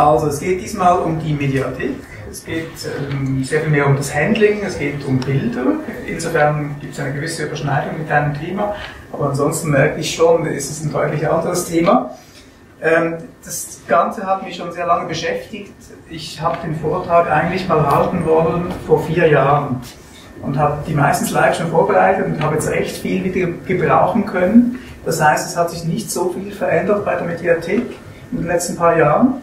Also es geht diesmal um die Mediathek, es geht ähm, sehr viel mehr um das Handling, es geht um Bilder. Insofern gibt es eine gewisse Überschneidung mit deinem Thema, aber ansonsten merke ich schon, es ist ein deutlich anderes Thema. Ähm, das Ganze hat mich schon sehr lange beschäftigt. Ich habe den Vortrag eigentlich mal halten wollen vor vier Jahren und habe die meisten Slides schon vorbereitet und habe jetzt recht viel wieder gebrauchen können. Das heißt, es hat sich nicht so viel verändert bei der Mediathek in den letzten paar Jahren.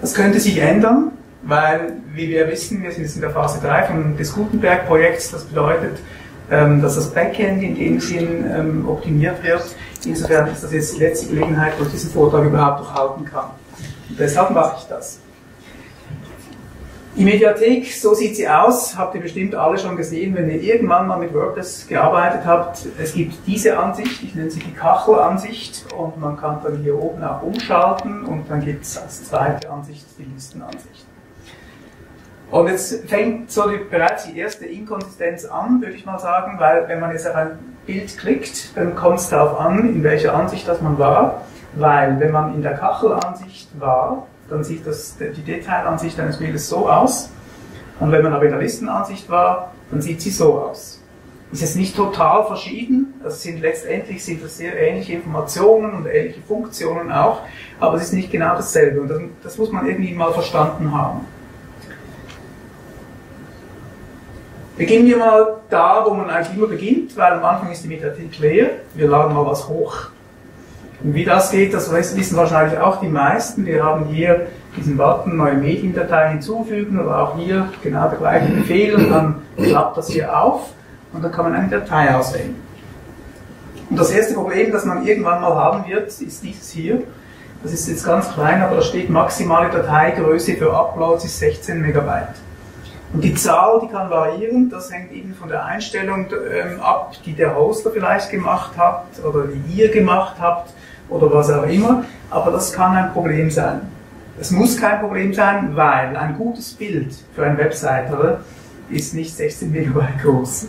Das könnte sich ändern, weil, wie wir wissen, wir sind jetzt in der Phase 3 von des Gutenberg-Projekts. Das bedeutet, ähm, dass das Backend in dem Sinn ähm, optimiert wird. Insofern ist das jetzt die letzte Gelegenheit, wo ich diesen Vortrag überhaupt noch halten kann. Und deshalb mache ich das. Die Mediathek, so sieht sie aus, habt ihr bestimmt alle schon gesehen, wenn ihr irgendwann mal mit WordPress gearbeitet habt. Es gibt diese Ansicht, ich nenne sie die Kachelansicht und man kann dann hier oben auch umschalten und dann gibt es als zweite Ansicht die Listenansicht. Und jetzt fängt so die, bereits die erste Inkonsistenz an, würde ich mal sagen, weil wenn man jetzt auf ein Bild klickt, dann kommt es darauf an, in welcher Ansicht das man war, weil wenn man in der Kachelansicht war, dann sieht das, die Detailansicht eines Bildes so aus. Und wenn man aber in der Listenansicht war, dann sieht sie so aus. Ist jetzt nicht total verschieden, das sind letztendlich sind das sehr ähnliche Informationen und ähnliche Funktionen auch, aber es ist nicht genau dasselbe und das, das muss man irgendwie mal verstanden haben. Beginnen wir mal da, wo man eigentlich immer beginnt, weil am Anfang ist die Mediathek leer. Wir laden mal was hoch. Und wie das geht, das wissen wahrscheinlich auch die meisten. Wir haben hier diesen Button neue Mediendatei hinzufügen oder auch hier genau der gleiche Befehl und dann klappt das hier auf und dann kann man eine Datei auswählen. Und das erste Problem, das man irgendwann mal haben wird, ist dieses hier. Das ist jetzt ganz klein, aber da steht maximale Dateigröße für Uploads ist 16 Megabyte. Und die Zahl, die kann variieren, das hängt eben von der Einstellung ähm, ab, die der Hoster vielleicht gemacht hat oder die ihr gemacht habt oder was auch immer, aber das kann ein Problem sein. Es muss kein Problem sein, weil ein gutes Bild für eine Webseite ist nicht 16 Megabyte groß,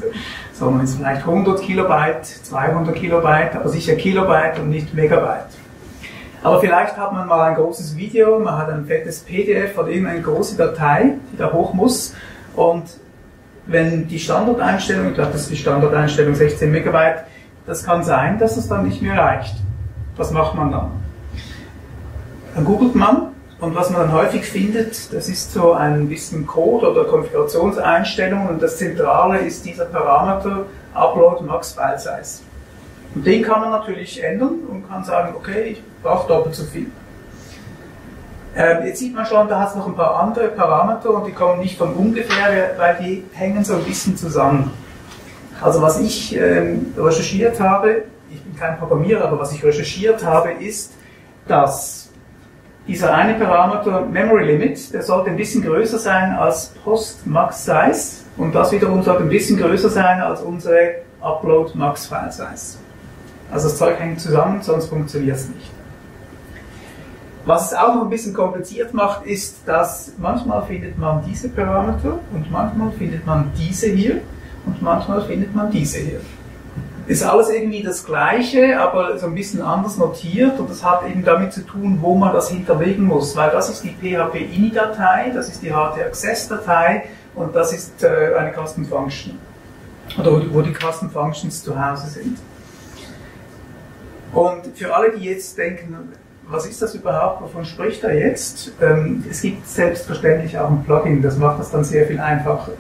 sondern ist vielleicht 100 Kilobyte, 200 Kilobyte, aber sicher Kilobyte und nicht Megabyte. Aber vielleicht hat man mal ein großes Video, man hat ein fettes PDF oder irgendeine große Datei, die da hoch muss und wenn die Standardeinstellung, ich glaube, das ist die Standardeinstellung 16 Megabyte, das kann sein, dass es dann nicht mehr reicht. Was macht man dann? Dann googelt man und was man dann häufig findet, das ist so ein bisschen Code oder Konfigurationseinstellungen und das Zentrale ist dieser Parameter Upload Max File Size. Und den kann man natürlich ändern und kann sagen, okay, ich brauche doppelt so viel. Ähm, jetzt sieht man schon, da hat es noch ein paar andere Parameter und die kommen nicht von ungefähr, weil die hängen so ein bisschen zusammen. Also was ich ähm, recherchiert habe, ich bin kein Programmierer, aber was ich recherchiert habe, ist, dass dieser eine Parameter Memory Limit, der sollte ein bisschen größer sein als Post Max Size und das wiederum sollte ein bisschen größer sein als unsere Upload Max File Size. Also das Zeug hängt zusammen, sonst funktioniert es nicht. Was es auch noch ein bisschen kompliziert macht, ist, dass manchmal findet man diese Parameter und manchmal findet man diese hier und manchmal findet man diese hier ist alles irgendwie das Gleiche, aber so ein bisschen anders notiert und das hat eben damit zu tun, wo man das hinterlegen muss, weil das ist die PHP-INI-Datei, das ist die HT-Access-Datei und das ist äh, eine Custom Function oder wo die Custom Functions zu Hause sind. Und für alle, die jetzt denken, was ist das überhaupt, wovon spricht er jetzt? Ähm, es gibt selbstverständlich auch ein Plugin, das macht das dann sehr viel einfacher.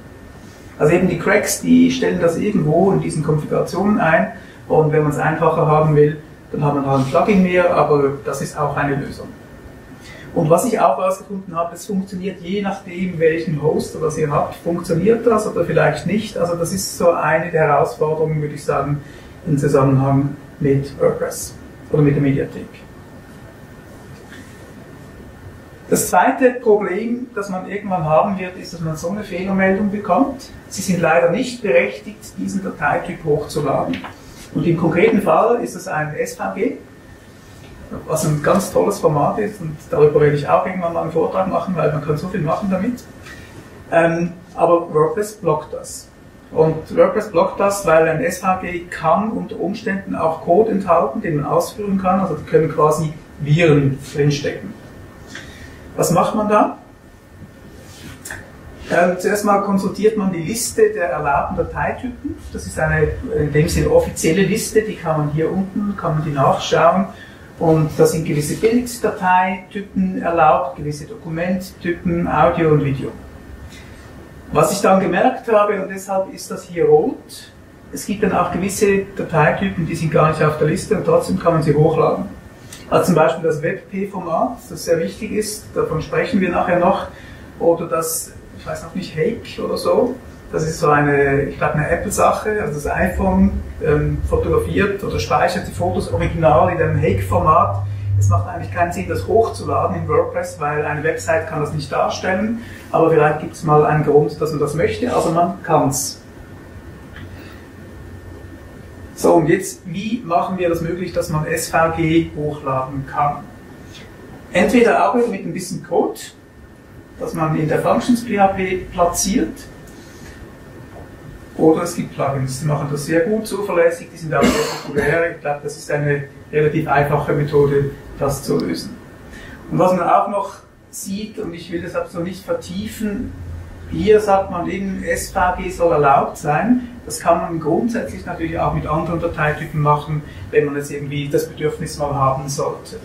Also eben die Cracks, die stellen das irgendwo in diesen Konfigurationen ein und wenn man es einfacher haben will, dann hat man da ein Plugin mehr, aber das ist auch eine Lösung. Und was ich auch herausgefunden habe, es funktioniert je nachdem, welchen Hoster das ihr habt, funktioniert das oder vielleicht nicht. Also das ist so eine der Herausforderungen, würde ich sagen, im Zusammenhang mit WordPress oder mit der Mediathek. Das zweite Problem, das man irgendwann haben wird, ist, dass man so eine Fehlermeldung bekommt. Sie sind leider nicht berechtigt, diesen Dateityp hochzuladen. Und im konkreten Fall ist es ein SVG, was ein ganz tolles Format ist und darüber werde ich auch irgendwann mal einen Vortrag machen, weil man kann so viel machen damit. Ähm, aber WordPress blockt das. Und WordPress blockt das, weil ein SVG kann unter Umständen auch Code enthalten, den man ausführen kann. Also da können quasi Viren drinstecken. Was macht man da? Ähm, zuerst mal konsultiert man die Liste der erlaubten Dateitypen. Das ist eine in dem Sinne offizielle Liste, die kann man hier unten, kann man die nachschauen. Und da sind gewisse Bilddateitypen erlaubt, gewisse Dokumenttypen, Audio und Video. Was ich dann gemerkt habe, und deshalb ist das hier rot, es gibt dann auch gewisse Dateitypen, die sind gar nicht auf der Liste und trotzdem kann man sie hochladen. Also zum Beispiel das WebP-Format, das sehr wichtig ist, davon sprechen wir nachher noch, oder das, ich weiß noch nicht, Hake oder so, das ist so eine, ich glaube, eine Apple-Sache, also das iPhone ähm, fotografiert oder speichert die Fotos original in einem Hake-Format. Es macht eigentlich keinen Sinn, das hochzuladen in WordPress, weil eine Website kann das nicht darstellen, aber vielleicht gibt es mal einen Grund, dass man das möchte, also man kann es. So, und jetzt, wie machen wir das möglich, dass man SVG hochladen kann? Entweder auch mit ein bisschen Code, das man in der Functions PHP platziert, oder es gibt Plugins, die machen das sehr gut, zuverlässig, die sind auch sehr populär. Ich glaube, das ist eine relativ einfache Methode, das zu lösen. Und was man auch noch sieht, und ich will das so nicht vertiefen, hier sagt man eben, SVG soll erlaubt sein. Das kann man grundsätzlich natürlich auch mit anderen Dateitypen machen, wenn man jetzt irgendwie das Bedürfnis mal haben sollte.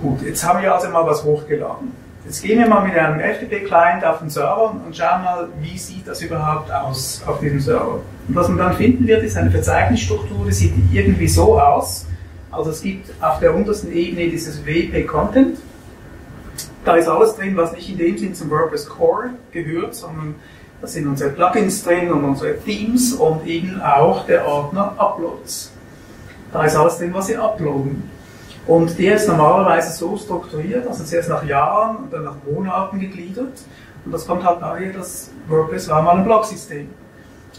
Gut, jetzt haben wir also mal was hochgeladen. Jetzt gehen wir mal mit einem FTP-Client auf den Server und schauen mal, wie sieht das überhaupt aus auf diesem Server. Und was man dann finden wird, ist eine Verzeichnisstruktur, die sieht irgendwie so aus. Also es gibt auf der untersten Ebene dieses WP-Content da ist alles drin, was nicht in dem Sinn zum WordPress Core gehört, sondern da sind unsere Plugins drin und unsere Themes und eben auch der Ordner Uploads. Da ist alles drin, was Sie uploaden. Und der ist normalerweise so strukturiert, also zuerst nach Jahren und dann nach Monaten gegliedert. Und das kommt halt daher, dass WordPress war mal ein Blogsystem.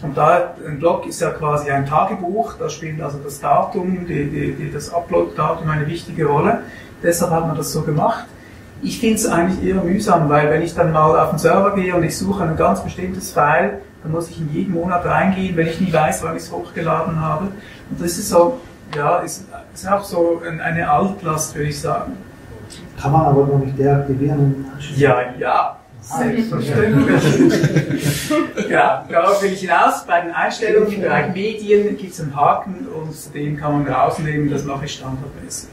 Und da ein Blog ist ja quasi ein Tagebuch, da spielt also das Datum, die, die, die, das Upload-Datum eine wichtige Rolle. Deshalb hat man das so gemacht. Ich finde es eigentlich eher mühsam, weil wenn ich dann mal auf den Server gehe und ich suche ein ganz bestimmtes File, dann muss ich in jeden Monat reingehen, wenn ich nie weiß, wann ich es hochgeladen habe. Und das ist so, ja, ist, ist auch so eine Altlast, würde ich sagen. Kann man aber noch nicht deaktivieren. Ja, ja. Selbstverständlich. ja, darauf will ich hinaus. Bei den Einstellungen im Bereich Medien gibt es einen Haken und den kann man rausnehmen, das mache ich standardmäßig.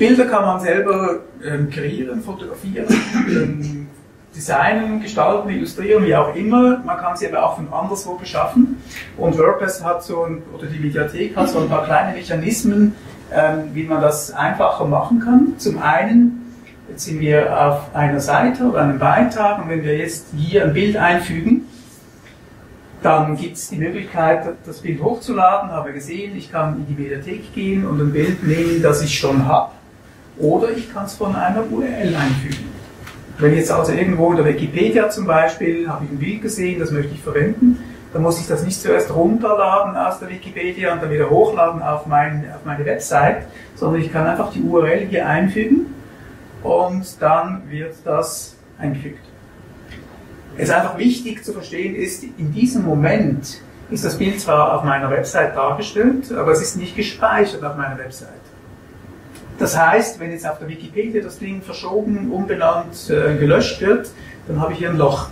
Bilder kann man selber ähm, kreieren, fotografieren, ähm, designen, gestalten, illustrieren, wie auch immer. Man kann sie aber auch von anderswo beschaffen. Und WordPress hat so, ein, oder die Mediathek hat so ein paar kleine Mechanismen, ähm, wie man das einfacher machen kann. Zum einen, jetzt sind wir auf einer Seite oder einem Beitrag und wenn wir jetzt hier ein Bild einfügen, dann gibt es die Möglichkeit, das Bild hochzuladen, habe gesehen, ich kann in die Mediathek gehen und ein Bild nehmen, das ich schon habe oder ich kann es von einer URL einfügen. Wenn jetzt also irgendwo in der Wikipedia zum Beispiel, habe ich ein Bild gesehen, das möchte ich verwenden, dann muss ich das nicht zuerst runterladen aus der Wikipedia und dann wieder hochladen auf, mein, auf meine Website, sondern ich kann einfach die URL hier einfügen und dann wird das eingefügt. Es ist einfach wichtig zu verstehen ist, in diesem Moment ist das Bild zwar auf meiner Website dargestellt, aber es ist nicht gespeichert auf meiner Website. Das heißt, wenn jetzt auf der Wikipedia das Ding verschoben, umbenannt, äh, gelöscht wird, dann habe ich hier ein Loch.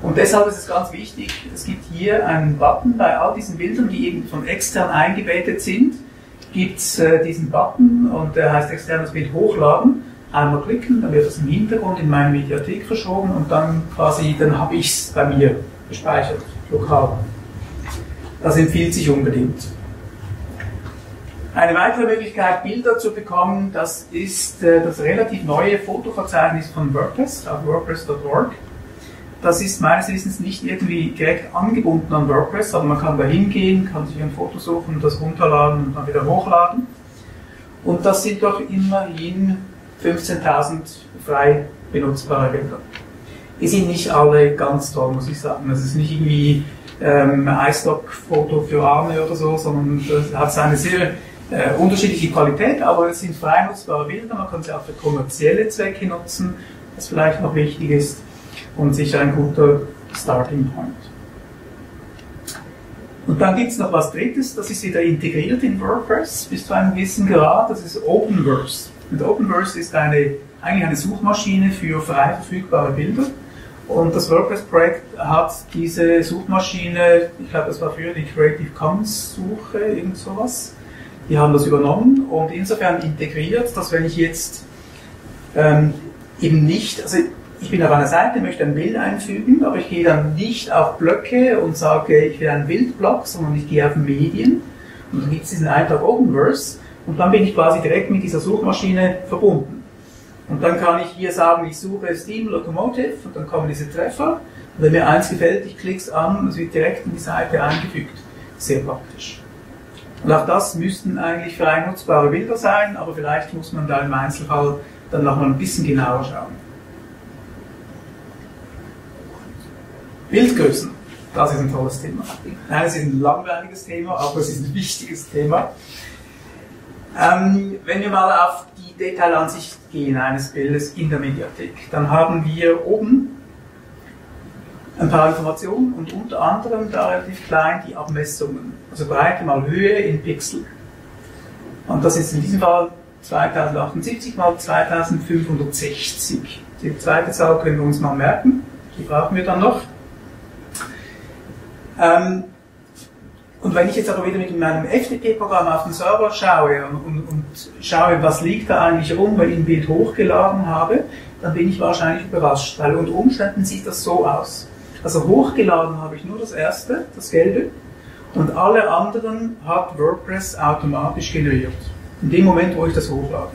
Und deshalb ist es ganz wichtig, es gibt hier einen Button bei all diesen Bildern, die eben von extern eingebettet sind, gibt es äh, diesen Button und der heißt externes Bild hochladen. Einmal klicken, dann wird das im Hintergrund in meine Mediathek verschoben und dann quasi, dann habe ich es bei mir gespeichert, lokal. Das empfiehlt sich unbedingt. Eine weitere Möglichkeit, Bilder zu bekommen, das ist äh, das relativ neue Fotoverzeichnis von WordPress auf WordPress.org. Das ist meines Wissens nicht irgendwie direkt angebunden an WordPress, aber man kann da hingehen, kann sich ein Foto suchen, das runterladen und dann wieder hochladen. Und das sind doch immerhin 15.000 frei benutzbare Bilder. Die sind nicht alle ganz toll, muss ich sagen. Das ist nicht irgendwie ähm, iStock-Foto für Arme oder so, sondern das hat seine sehr äh, unterschiedliche Qualität, aber es sind frei nutzbare Bilder, man kann sie auch für kommerzielle Zwecke nutzen, was vielleicht noch wichtig ist und sicher ein guter Starting Point. Und dann gibt es noch was Drittes, das ist wieder integriert in WordPress bis zu einem gewissen Grad, das ist Openverse. Und Openverse ist eine, eigentlich eine Suchmaschine für frei verfügbare Bilder. Und das WordPress-Projekt hat diese Suchmaschine, ich glaube, das war früher die Creative Commons-Suche, irgend sowas, die haben das übernommen und insofern integriert, dass wenn ich jetzt ähm, eben nicht, also ich bin auf einer Seite, möchte ein Bild einfügen, aber ich gehe dann nicht auf Blöcke und sage, ich will einen Bildblock, sondern ich gehe auf Medien und dann gibt es diesen Eintrag Openverse und dann bin ich quasi direkt mit dieser Suchmaschine verbunden. Und dann kann ich hier sagen, ich suche Steam Locomotive und dann kommen diese Treffer. Und wenn mir eins gefällt, ich klicke es an und es wird direkt in die Seite eingefügt. Sehr praktisch. Und auch das müssten eigentlich frei nutzbare Bilder sein, aber vielleicht muss man da im Einzelfall dann nochmal ein bisschen genauer schauen. Bildgrößen, das ist ein tolles Thema. Nein, es ist ein langweiliges Thema, aber es ist ein wichtiges Thema. Ähm, wenn wir mal auf die Detailansicht gehen eines Bildes in der Mediathek, dann haben wir oben ein paar Informationen und unter anderem da relativ klein die Abmessungen, also Breite mal Höhe in Pixel. Und das ist in diesem Fall 2078 mal 2560. Die zweite Zahl können wir uns mal merken, die brauchen wir dann noch. Ähm, und wenn ich jetzt aber wieder mit meinem FTP-Programm auf den Server schaue und, und, und, schaue, was liegt da eigentlich rum, weil ich ein Bild hochgeladen habe, dann bin ich wahrscheinlich überrascht, weil unter Umständen sieht das so aus. Also hochgeladen habe ich nur das erste, das gelbe, und alle anderen hat WordPress automatisch generiert. In dem Moment, wo ich das hochlade.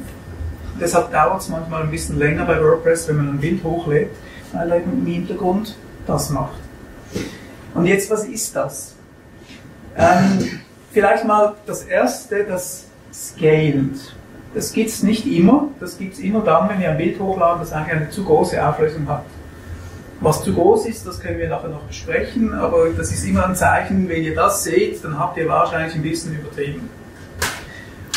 Deshalb dauert es manchmal ein bisschen länger bei WordPress, wenn man ein Bild hochlädt, weil er im Hintergrund das macht. Und jetzt, was ist das? Ähm, vielleicht mal das erste, das Scaled. Das gibt es nicht immer. Das gibt es immer dann, wenn wir ein Bild hochladen, das eigentlich eine zu große Auflösung hat. Was zu groß ist, das können wir nachher noch besprechen, aber das ist immer ein Zeichen, wenn ihr das seht, dann habt ihr wahrscheinlich ein bisschen übertrieben.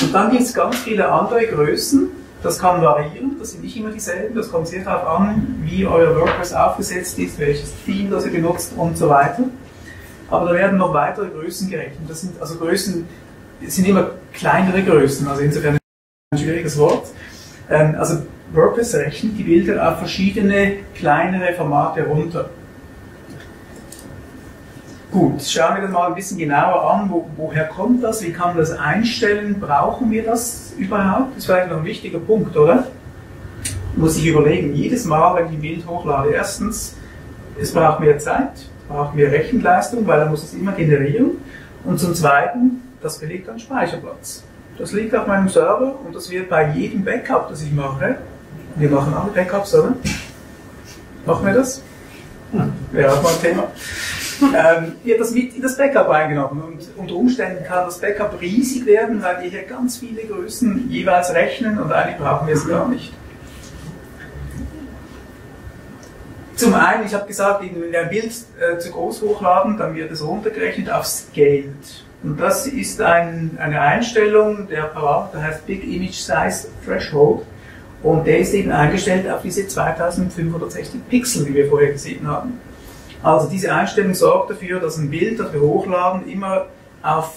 Und dann gibt es ganz viele andere Größen, das kann variieren, das sind nicht immer dieselben, das kommt sehr darauf an, wie euer WordPress aufgesetzt ist, welches Theme das ihr benutzt und so weiter. Aber da werden noch weitere Größen gerechnet. Das sind also Größen, sind immer kleinere Größen, also insofern ein schwieriges Wort. Ähm, also WordPress rechnet die Bilder auf verschiedene kleinere Formate runter. Gut, schauen wir das mal ein bisschen genauer an. Wo, woher kommt das? Wie kann man das einstellen? Brauchen wir das überhaupt? Das ist vielleicht noch ein wichtiger Punkt, oder? Muss ich überlegen, jedes Mal, wenn ich ein Bild hochlade, erstens, es braucht mehr Zeit, braucht mehr Rechenleistung, weil er muss es immer generieren. Und zum Zweiten, das belegt an Speicherplatz. Das liegt auf meinem Server und das wird bei jedem Backup, das ich mache, wir machen alle Backups, oder? Machen wir das? Hm. Wäre auch mal ein Thema ähm, wird das mit in das Backup eingenommen. Und unter Umständen kann das Backup riesig werden, weil wir hier ganz viele Größen jeweils rechnen und eigentlich brauchen wir es gar nicht. Zum einen, ich habe gesagt, wenn wir ein Bild äh, zu groß hochladen, dann wird es runtergerechnet auf Scaled. Und das ist ein, eine Einstellung, der Parameter heißt Big Image Size Threshold. Und der ist eben eingestellt auf diese 2560 Pixel, die wir vorher gesehen haben. Also diese Einstellung sorgt dafür, dass ein Bild, das wir hochladen, immer auf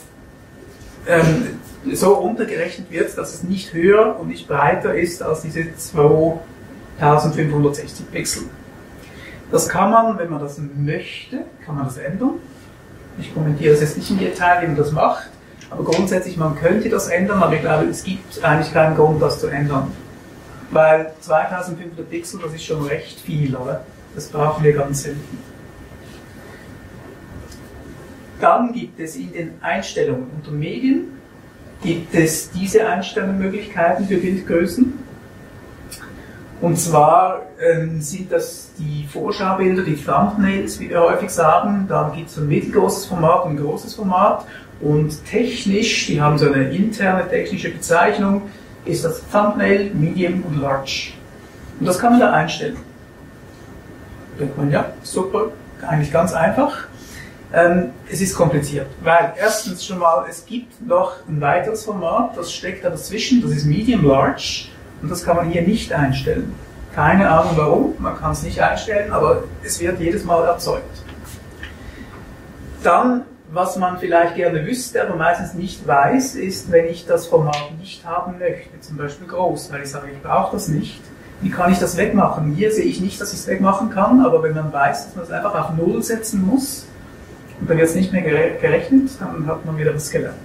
ähm, so runtergerechnet wird, dass es nicht höher und nicht breiter ist als diese 2560 Pixel. Das kann man, wenn man das möchte, kann man das ändern. Ich kommentiere das jetzt nicht im Detail, wie man das macht, aber grundsätzlich, man könnte das ändern, aber ich glaube, es gibt eigentlich keinen Grund, das zu ändern. Weil 2500 Pixel, das ist schon recht viel, oder? Das brauchen wir ganz selten. Dann gibt es in den Einstellungen unter Medien gibt es diese Einstellungsmöglichkeiten für Bildgrößen. Und zwar ähm, sind das die Vorschaubilder, die Thumbnails, wie wir häufig sagen. Dann gibt es ein mittelgroßes Format und ein großes Format. Und technisch, die haben so eine interne technische Bezeichnung, ist das Thumbnail, Medium und Large. Und das kann man da einstellen. Denkt man, ja, super, eigentlich ganz einfach. Ähm, es ist kompliziert, weil erstens schon mal, es gibt noch ein weiteres Format, das steckt da dazwischen, das ist Medium Large und das kann man hier nicht einstellen. Keine Ahnung warum, man kann es nicht einstellen, aber es wird jedes Mal erzeugt. Dann was man vielleicht gerne wüsste, aber meistens nicht weiß, ist, wenn ich das Format nicht haben möchte, zum Beispiel groß, weil ich sage, ich brauche das nicht. Wie kann ich das wegmachen? Hier sehe ich nicht, dass ich es wegmachen kann, aber wenn man weiß, dass man es einfach auf Null setzen muss, und dann wird es nicht mehr gerechnet, dann hat man wieder was gelernt.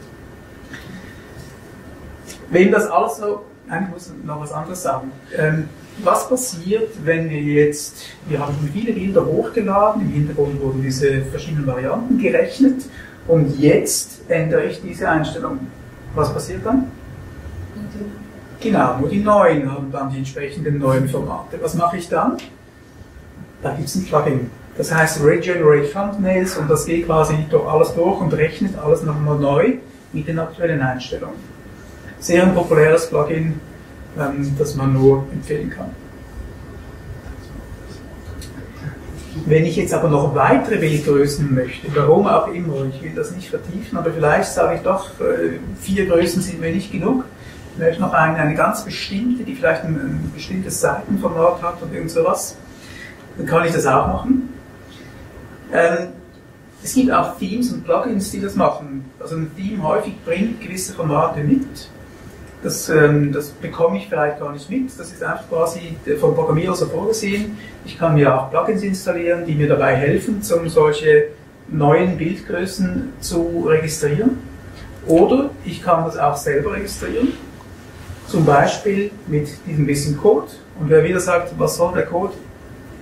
Wem das alles so, nein, ich muss noch was anderes sagen. Ähm, was passiert, wenn wir jetzt, wir haben viele Bilder hochgeladen, im Hintergrund wurden diese verschiedenen Varianten gerechnet und jetzt ändere ich diese Einstellung. Was passiert dann? Genau, nur die neuen haben dann die entsprechenden neuen Formate. Was mache ich dann? Da gibt es ein Plugin. Das heißt Regenerate Thumbnails und das geht quasi durch alles durch und rechnet alles nochmal neu mit den aktuellen Einstellungen. Sehr ein populäres Plugin, ähm, das man nur empfehlen kann. Wenn ich jetzt aber noch weitere Bildgrößen möchte, warum auch immer, ich will das nicht vertiefen, aber vielleicht sage ich doch, äh, vier Größen sind mir nicht genug, ich noch eine, eine ganz bestimmte, die vielleicht ein, ein bestimmtes Seitenformat hat oder irgend sowas, dann kann ich das auch machen. Ähm, es gibt auch Themes und Plugins, die das machen. Also ein Theme häufig bringt gewisse Formate mit. Das, ähm, das bekomme ich vielleicht gar nicht mit. Das ist einfach quasi vom Programmierer so vorgesehen. Ich kann mir auch Plugins installieren, die mir dabei helfen, um solche neuen Bildgrößen zu registrieren. Oder ich kann das auch selber registrieren. Zum Beispiel mit diesem bisschen Code. Und wer wieder sagt, was soll der Code?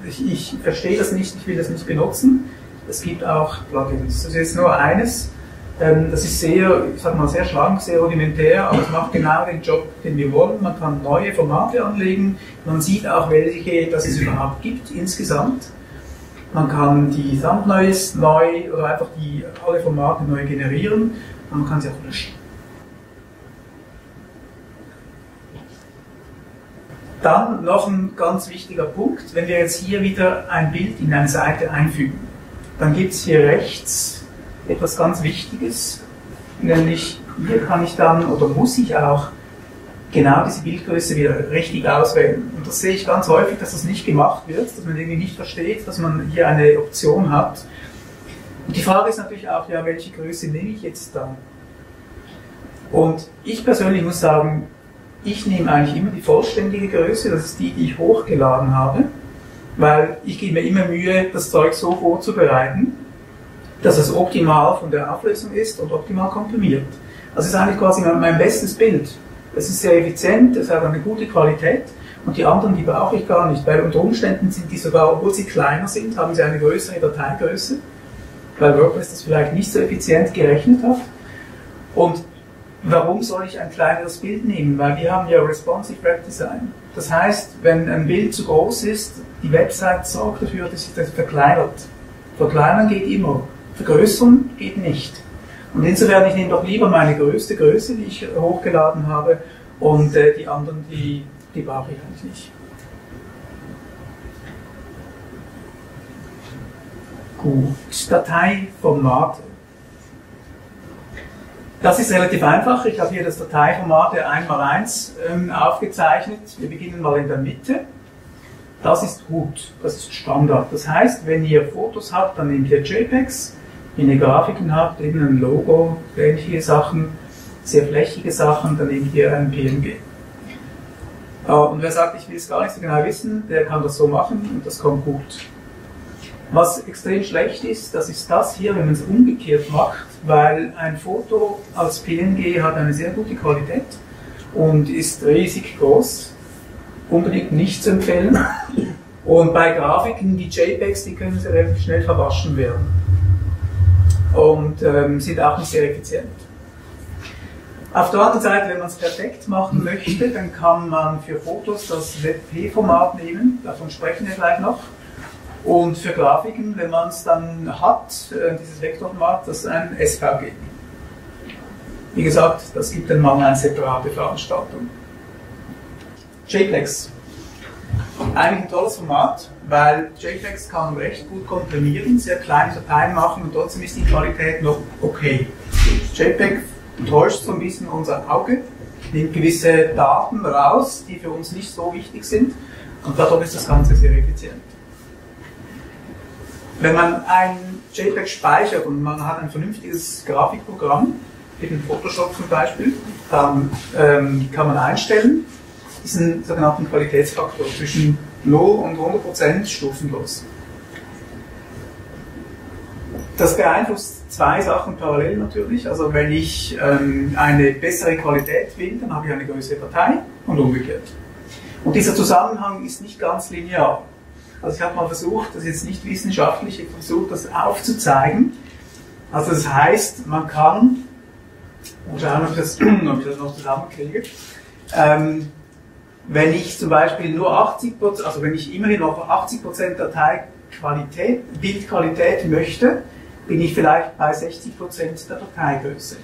Ich, ich verstehe das nicht, ich will das nicht benutzen. Es gibt auch Plugins. Das ist jetzt nur eines das ist sehr, ich sag mal, sehr schlank, sehr rudimentär, aber es macht genau den Job, den wir wollen. Man kann neue Formate anlegen, man sieht auch, welche das es überhaupt gibt insgesamt. Man kann die Thumbnails neu oder einfach die, alle Formate neu generieren und man kann sie auch löschen. Dann noch ein ganz wichtiger Punkt, wenn wir jetzt hier wieder ein Bild in eine Seite einfügen, dann gibt es hier rechts etwas ganz Wichtiges, nämlich hier kann ich dann oder muss ich auch genau diese Bildgröße wieder richtig auswählen. Und das sehe ich ganz häufig, dass das nicht gemacht wird, dass man irgendwie nicht versteht, dass man hier eine Option hat. Und die Frage ist natürlich auch, ja, welche Größe nehme ich jetzt dann? Und ich persönlich muss sagen, ich nehme eigentlich immer die vollständige Größe, das ist die, die ich hochgeladen habe, weil ich gebe mir immer Mühe, das Zeug so vorzubereiten, dass es optimal von der Auflösung ist und optimal komprimiert. Das ist eigentlich quasi mein bestes Bild. Es ist sehr effizient, es hat eine gute Qualität und die anderen, die brauche ich gar nicht, weil unter Umständen sind die sogar, obwohl sie kleiner sind, haben sie eine größere Dateigröße, weil WordPress das vielleicht nicht so effizient gerechnet hat. Und warum soll ich ein kleineres Bild nehmen? Weil wir haben ja Responsive Web Design. Das heißt, wenn ein Bild zu groß ist, die Website sorgt dafür, dass sich das verkleinert. Verkleinern geht immer. Vergrößern geht nicht. Und insofern, ich nehme doch lieber meine größte Größe, die ich hochgeladen habe, und äh, die anderen, die, die brauche ich eigentlich nicht. Gut, Dateiformate. Das ist relativ einfach. Ich habe hier das Dateiformat der 1x1 ähm, aufgezeichnet. Wir beginnen mal in der Mitte. Das ist gut, das ist Standard. Das heißt, wenn ihr Fotos habt, dann nehmt ihr JPEGs wenn ihr Grafiken habt, eben ein Logo, ähnliche Sachen, sehr flächige Sachen, dann nehmt ihr ein PNG. Und wer sagt, ich will es gar nicht so genau wissen, der kann das so machen und das kommt gut. Was extrem schlecht ist, das ist das hier, wenn man es umgekehrt macht, weil ein Foto als PNG hat eine sehr gute Qualität und ist riesig groß, unbedingt nicht zu empfehlen. Und bei Grafiken, die JPEGs, die können sehr schnell verwaschen werden und ähm, sind auch nicht sehr effizient. Auf der anderen Seite, wenn man es perfekt machen möchte, dann kann man für Fotos das WebP-Format nehmen, davon sprechen wir gleich noch. Und für Grafiken, wenn man es dann hat, äh, dieses Vektorformat, das ist ein SVG. Wie gesagt, das gibt dann mal eine separate Veranstaltung. JPEGs. Eigentlich ein tolles Format, weil JPEGs kann man recht gut komprimieren, sehr kleine Dateien machen und trotzdem ist die Qualität noch okay. JPEG täuscht so ein bisschen unser Auge, nimmt gewisse Daten raus, die für uns nicht so wichtig sind und dadurch ist das Ganze sehr effizient. wenn man ein JPEG speichert und man hat ein vernünftiges Grafikprogramm, eben Photoshop zum Beispiel, dann ähm, kann man einstellen, diesen sogenannten Qualitätsfaktor zwischen 0 und 100% stufenlos. Das beeinflusst zwei Sachen parallel natürlich. Also wenn ich ähm, eine bessere Qualität will, dann habe ich eine größere Datei und umgekehrt. Und dieser Zusammenhang ist nicht ganz linear. Also ich habe mal versucht, das jetzt nicht wissenschaftlich, ich versucht, das aufzuzeigen. Also das heißt, man kann, mal schauen, ob ich das, ob ich das noch zusammenkriege, ähm, wenn ich zum Beispiel nur 80%, also wenn ich immerhin noch 80% Dateiqualität, Bildqualität möchte, bin ich vielleicht bei 60% der Dateigröße.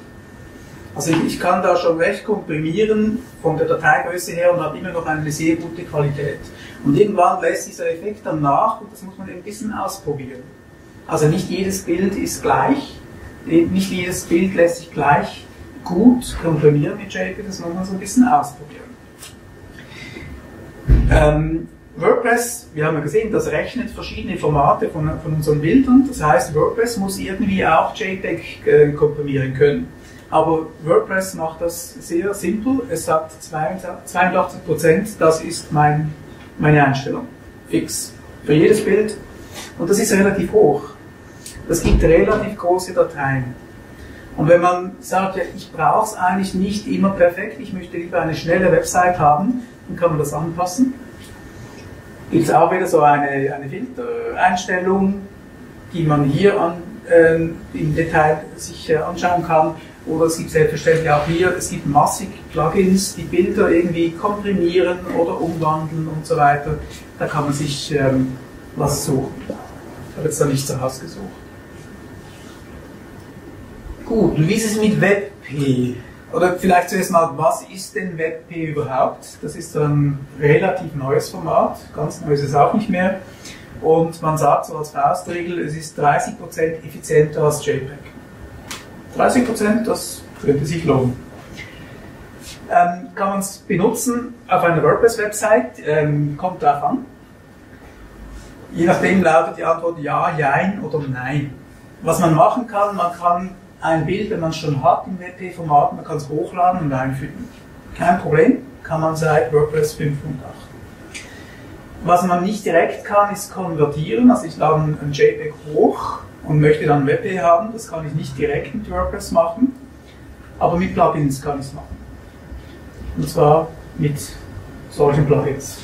Also ich, ich, kann da schon recht komprimieren von der Dateigröße her und habe immer noch eine sehr gute Qualität. Und irgendwann lässt dieser Effekt dann nach und das muss man ein bisschen ausprobieren. Also nicht jedes Bild ist gleich, nicht jedes Bild lässt sich gleich gut komprimieren mit JPEG, das muss man so ein bisschen ausprobieren. Ähm, WordPress, wir haben ja gesehen, das rechnet verschiedene Formate von, von unseren Bildern. Das heißt, WordPress muss irgendwie auch JPEG äh, komprimieren können. Aber WordPress macht das sehr simpel. Es sagt 82%, das ist mein, meine Einstellung. Fix. Für jedes Bild. Und das ist relativ hoch. Das gibt relativ große Dateien. Und wenn man sagt, ja, ich brauche es eigentlich nicht immer perfekt, ich möchte lieber eine schnelle Website haben, dann kann man das anpassen. Gibt es auch wieder so eine, eine Filtereinstellung, die man hier an, äh, im Detail sich äh, anschauen kann. Oder es gibt selbstverständlich auch hier, es gibt massig Plugins, die Bilder irgendwie komprimieren oder umwandeln und so weiter. Da kann man sich ähm, was suchen. Ich habe jetzt da nichts herausgesucht. Gut, und wie ist es mit WebP? Oder vielleicht zuerst mal, was ist denn WebP überhaupt? Das ist ein relativ neues Format, ganz neu ist es auch nicht mehr. Und man sagt so als Faustregel, es ist 30% effizienter als JPEG. 30%, das könnte sich lohnen. Ähm, kann man es benutzen auf einer WordPress-Website? Ähm, kommt darauf an. Je nachdem lautet die Antwort ja, jein oder nein. Was man machen kann, man kann ein Bild, wenn man es schon hat im WP-Format, man kann es hochladen und einfügen. Kein Problem, kann man seit WordPress 5.8. Was man nicht direkt kann, ist konvertieren. Also ich lade ein JPEG hoch und möchte dann WebP haben. Das kann ich nicht direkt mit WordPress machen, aber mit Plugins kann ich es machen. Und zwar mit solchen Plugins.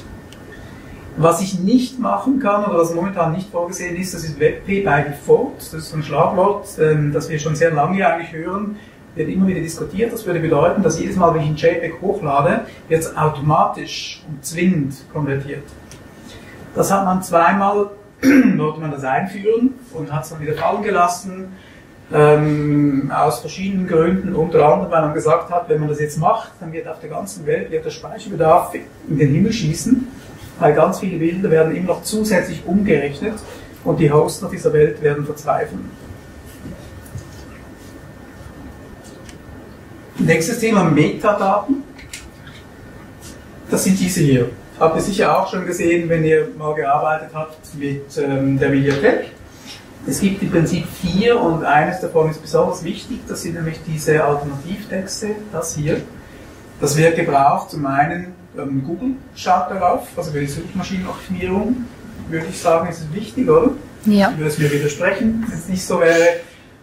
Was ich nicht machen kann oder was momentan nicht vorgesehen ist, das ist WebP by Default. Das ist ein Schlagwort, ähm, das wir schon sehr lange eigentlich hören, wird immer wieder diskutiert. Das würde bedeuten, dass jedes Mal, wenn ich ein JPEG hochlade, wird es automatisch und zwingend konvertiert. Das hat man zweimal, wollte man das einführen und hat es dann wieder fallen gelassen, ähm, aus verschiedenen Gründen, unter anderem, weil man gesagt hat, wenn man das jetzt macht, dann wird auf der ganzen Welt wird der Speicherbedarf in den Himmel schießen weil ganz viele Bilder werden immer noch zusätzlich umgerechnet und die Hoster dieser Welt werden verzweifeln. Nächstes Thema Metadaten. Das sind diese hier. Habt ihr sicher auch schon gesehen, wenn ihr mal gearbeitet habt mit ähm, der Mediathek. Es gibt im Prinzip vier und eines davon ist besonders wichtig. Das sind nämlich diese Alternativtexte, das hier. Das wird gebraucht zum einen ähm, Google schaut darauf, also für die Suchmaschinenoptimierung würde ich sagen, ist es wichtig, oder? Ja. Ich würde es mir widersprechen, wenn es nicht so wäre.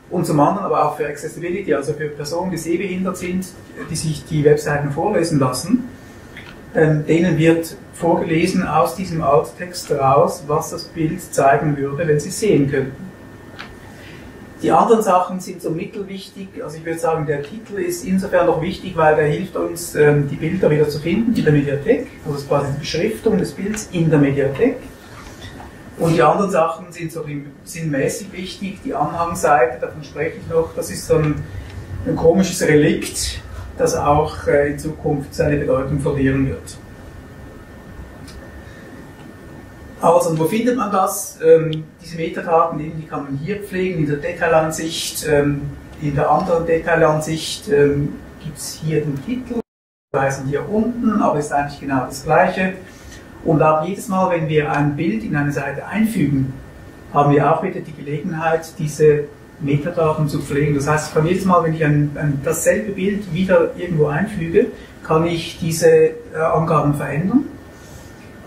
Und zum anderen aber auch für Accessibility, also für Personen, die sehbehindert sind, die sich die Webseiten vorlesen lassen. Ähm, denen wird vorgelesen aus diesem Alttext heraus, was das Bild zeigen würde, wenn sie sehen könnten. Die anderen Sachen sind so mittelwichtig. Also ich würde sagen, der Titel ist insofern noch wichtig, weil der hilft uns, ähm, die Bilder wieder zu finden in der Mediathek. Also das ist quasi die Beschriftung des Bilds in der Mediathek. Und die anderen Sachen sind so sind mäßig wichtig. Die Anhangseite, davon spreche ich noch, das ist so ein, ein komisches Relikt, das auch äh, in Zukunft seine Bedeutung verlieren wird. Also, wo findet man das? Ähm, diese Metadaten, die kann man hier pflegen, in der Detailansicht. Ähm, in der anderen Detailansicht ähm, gibt es hier den Titel, weisen hier unten, aber ist eigentlich genau das gleiche. Und auch jedes Mal, wenn wir ein Bild in eine Seite einfügen, haben wir auch wieder die Gelegenheit, diese Metadaten zu pflegen. Das heißt, ich kann jedes Mal, wenn ich ein, ein, dasselbe Bild wieder irgendwo einfüge, kann ich diese äh, Angaben verändern.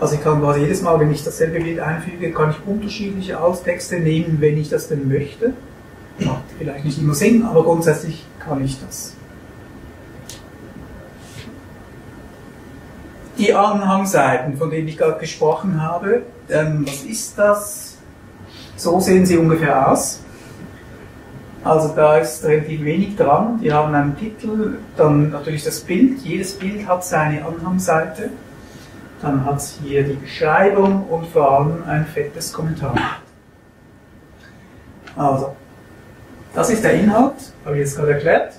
Also ich kann quasi jedes Mal, wenn ich dasselbe Bild einfüge, kann ich unterschiedliche Alttexte nehmen, wenn ich das denn möchte. Macht vielleicht nicht immer Sinn, aber grundsätzlich kann ich das. Die Anhangseiten, von denen ich gerade gesprochen habe, ähm, was ist das? So sehen sie ungefähr aus. Also da ist relativ wenig dran. Die haben einen Titel, dann natürlich das Bild. Jedes Bild hat seine Anhangseite. Dann hat es hier die Beschreibung und vor allem ein fettes Kommentar. Also, das ist der Inhalt, habe ich jetzt gerade erklärt.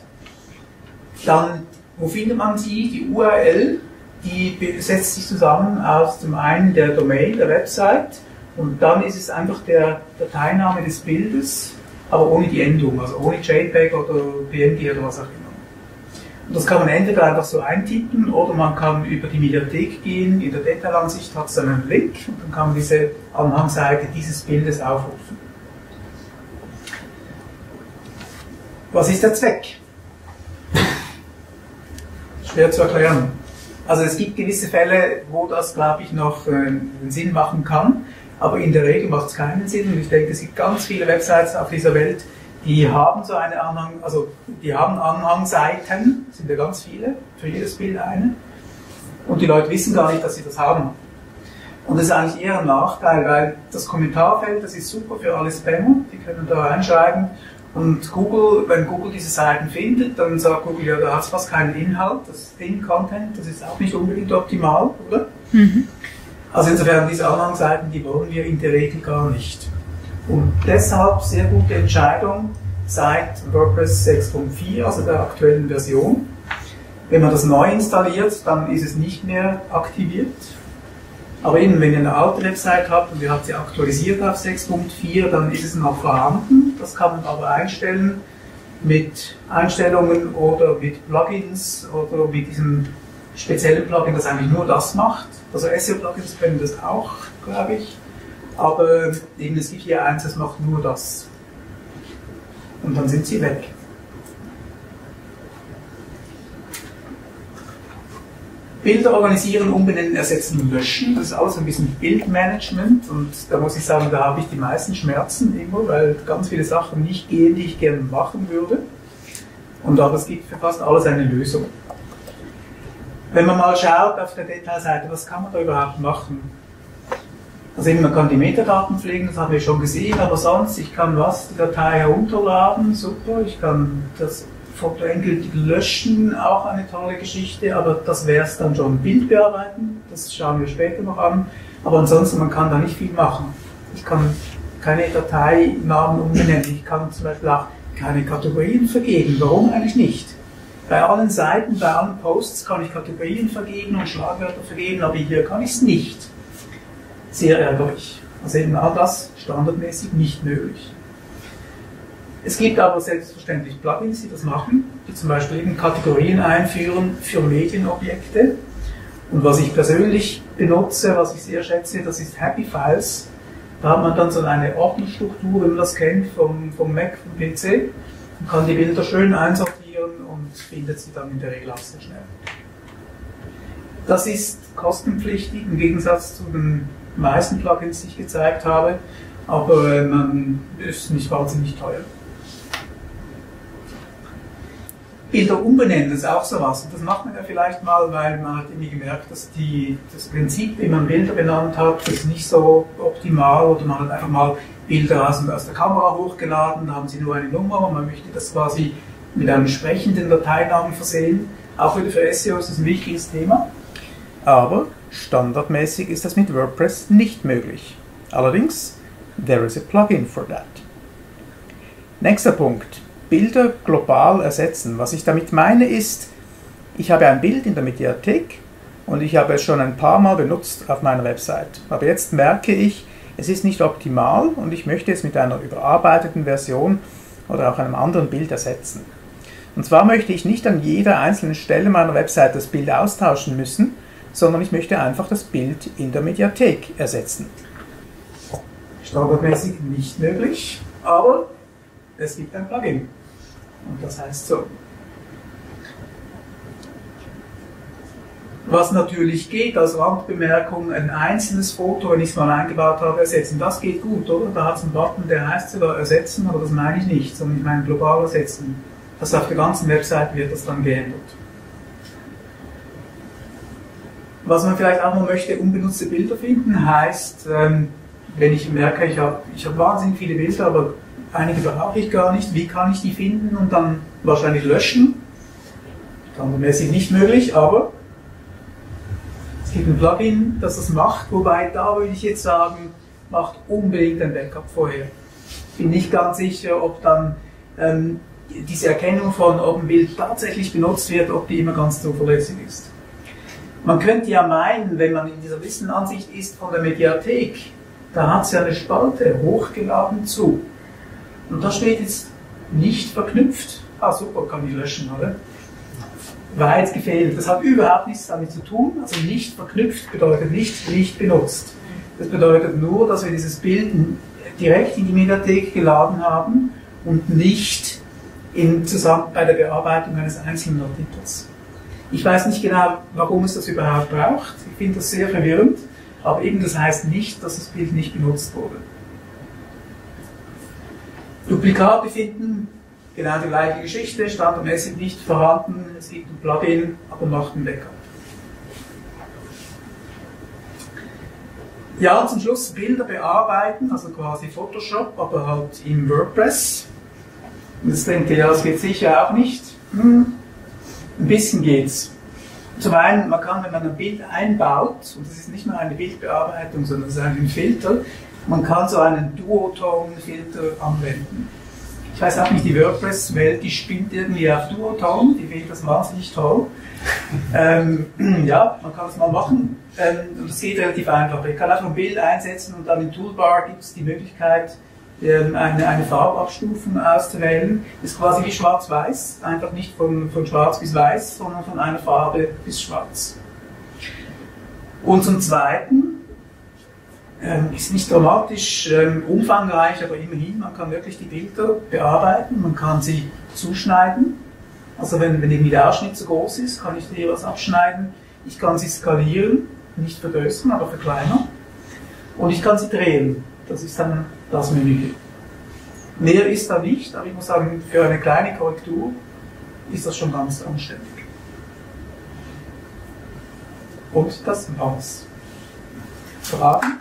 Dann, wo findet man sie? Die URL, die setzt sich zusammen aus dem einen der Domain, der Website, und dann ist es einfach der Dateiname des Bildes aber ohne die Endung, also ohne JPEG oder PNG oder was auch immer. Und das kann man entweder einfach so eintippen oder man kann über die Mediathek gehen, in der Detailansicht hat es einen Link und dann kann man diese Anhangseite dieses Bildes aufrufen. Was ist der Zweck? Schwer zu erklären. Also es gibt gewisse Fälle, wo das, glaube ich, noch äh, einen Sinn machen kann. Aber in der Regel macht es keinen Sinn. Und ich denke, es gibt ganz viele Websites auf dieser Welt, die haben so eine Anhang, also die haben Anhangseiten, sind ja ganz viele, für jedes Bild eine. Und die Leute wissen gar nicht, dass sie das haben. Und das ist eigentlich eher ein Nachteil, weil das Kommentarfeld, das ist super für alle Spammer, die können da reinschreiben. Und Google, wenn Google diese Seiten findet, dann sagt Google, ja, da hat es fast keinen Inhalt, das Thin Content, das ist auch nicht unbedingt optimal, oder? Mhm. Also insofern diese Anhangseiten, die wollen wir in der Regel gar nicht. Und deshalb sehr gute Entscheidung seit WordPress 6.4, also der aktuellen Version. Wenn man das neu installiert, dann ist es nicht mehr aktiviert. Aber eben, wenn ihr eine alte Website habt und ihr habt sie aktualisiert auf 6.4, dann ist es noch vorhanden. Das kann man aber einstellen mit Einstellungen oder mit Plugins oder mit diesem speziellen Plugin, das eigentlich nur das macht. Also SEO-Plugins können das auch, glaube ich. Aber eben, es gibt hier eins, das macht nur das. Und dann sind sie weg. Bilder organisieren, umbenennen, ersetzen, löschen. Das ist alles ein bisschen Bildmanagement und da muss ich sagen, da habe ich die meisten Schmerzen immer, weil ganz viele Sachen nicht gehen, die ich gerne machen würde. Und aber es gibt für fast alles eine Lösung. Wenn man mal schaut auf der Detailseite, was kann man da überhaupt machen? Also eben, man kann die Metadaten pflegen, das haben wir schon gesehen, aber sonst, ich kann was, die Datei herunterladen, super, ich kann das Foto endgültig löschen, auch eine tolle Geschichte, aber das wäre es dann schon. Bild bearbeiten, das schauen wir später noch an, aber ansonsten, man kann da nicht viel machen. Ich kann keine Dateinamen umbenennen, ich kann zum Beispiel auch keine Kategorien vergeben, warum eigentlich nicht? Bei allen Seiten, bei allen Posts kann ich Kategorien vergeben und Schlagwörter vergeben, aber hier kann ich es nicht. Sehr ärgerlich. Also eben all das standardmäßig nicht möglich. Es gibt aber selbstverständlich Plugins, die das machen, die zum Beispiel eben Kategorien einführen für Medienobjekte. Und was ich persönlich benutze, was ich sehr schätze, das ist Happy Files. Da hat man dann so eine Ordnerstruktur, wenn man das kennt, vom, vom Mac, vom PC, und kann die Bilder schön einsortieren findet sie dann in der Regel auch sehr schnell. Das ist kostenpflichtig im Gegensatz zu den meisten Plugins, die ich gezeigt habe, aber man ist nicht wahnsinnig teuer. Bilder umbenennen, das ist auch sowas. Und das macht man ja vielleicht mal, weil man hat irgendwie gemerkt, dass die, das Prinzip, wie man Bilder benannt hat, ist nicht so optimal oder man hat einfach mal Bilder aus, aus der Kamera hochgeladen, da haben sie nur eine Nummer und man möchte das quasi mit einem sprechenden Dateinamen versehen. Auch wieder für SEO ist das ein wichtiges Thema. Aber standardmäßig ist das mit WordPress nicht möglich. Allerdings, there is a plugin for that. Nächster Punkt. Bilder global ersetzen. Was ich damit meine ist, ich habe ein Bild in der Mediathek und ich habe es schon ein paar Mal benutzt auf meiner Website. Aber jetzt merke ich, es ist nicht optimal und ich möchte es mit einer überarbeiteten Version oder auch einem anderen Bild ersetzen. Und zwar möchte ich nicht an jeder einzelnen Stelle meiner Website das Bild austauschen müssen, sondern ich möchte einfach das Bild in der Mediathek ersetzen. standardmäßig nicht möglich, aber es gibt ein Plugin. Und das heißt so. Was natürlich geht, als Randbemerkung, ein einzelnes Foto, wenn ich es mal eingebaut habe, ersetzen. Das geht gut, oder? Da hat es einen Button, der heißt sogar ersetzen, aber das meine ich nicht, sondern ich meine global ersetzen. Das auf der ganzen Website wird das dann geändert. Was man vielleicht auch noch möchte, unbenutzte Bilder finden, heißt, ähm, wenn ich merke, ich habe ich hab wahnsinnig viele Bilder, aber einige brauche ich gar nicht, wie kann ich die finden und dann wahrscheinlich löschen? Standardmäßig nicht möglich, aber es gibt ein Plugin, das das macht, wobei da würde ich jetzt sagen, macht unbedingt ein Backup vorher. Bin nicht ganz sicher, ob dann ähm, diese Erkennung von, ob ein Bild tatsächlich benutzt wird, ob die immer ganz zuverlässig ist. Man könnte ja meinen, wenn man in dieser Wissenansicht ist von der Mediathek, da hat ja eine Spalte, hochgeladen zu. Und da steht jetzt nicht verknüpft. Ah, super, kann ich löschen, oder? Weit gefehlt. Das hat überhaupt nichts damit zu tun. Also nicht verknüpft bedeutet nicht nicht benutzt. Das bedeutet nur, dass wir dieses Bild direkt in die Mediathek geladen haben und nicht in, zusammen bei der Bearbeitung eines einzelnen Artikels. Ich weiß nicht genau, warum es das überhaupt braucht. Ich finde das sehr verwirrend, aber eben das heißt nicht, dass das Bild nicht benutzt wurde. Duplikate finden, genau die gleiche Geschichte, standardmäßig nicht vorhanden, es gibt ein Plugin, aber macht ein Backup. Ja, zum Schluss Bilder bearbeiten, also quasi Photoshop, aber halt im WordPress. Und jetzt denkt ihr, ja, das geht sicher auch nicht. Hm, ein bisschen geht's. Zum einen, man kann, wenn man ein Bild einbaut, und das ist nicht nur eine Bildbearbeitung, sondern es ist ein Filter, man kann so einen Duotone-Filter anwenden. Ich weiß auch nicht, die WordPress-Welt, die spinnt irgendwie auf Duotone, die findet das wahnsinnig toll. ähm, ja, man kann das mal machen. Ähm, und das geht relativ einfach. Ich kann einfach ein Bild einsetzen und dann im Toolbar gibt es die Möglichkeit, eine, eine Farbabstufung auszuwählen. Ist quasi wie schwarz-weiß, einfach nicht von, von schwarz bis weiß, sondern von einer Farbe bis schwarz. Und zum Zweiten, ähm, ist nicht dramatisch ähm, umfangreich, aber immerhin, man kann wirklich die Bilder bearbeiten, man kann sie zuschneiden. Also wenn, wenn irgendwie der Ausschnitt zu groß ist, kann ich hier was abschneiden. Ich kann sie skalieren, nicht vergrößern, aber verkleinern. Und ich kann sie drehen. Das ist dann das Menü. Mehr ist da nicht, aber ich muss sagen, für eine kleine Korrektur ist das schon ganz anständig. Und das war's. Fragen?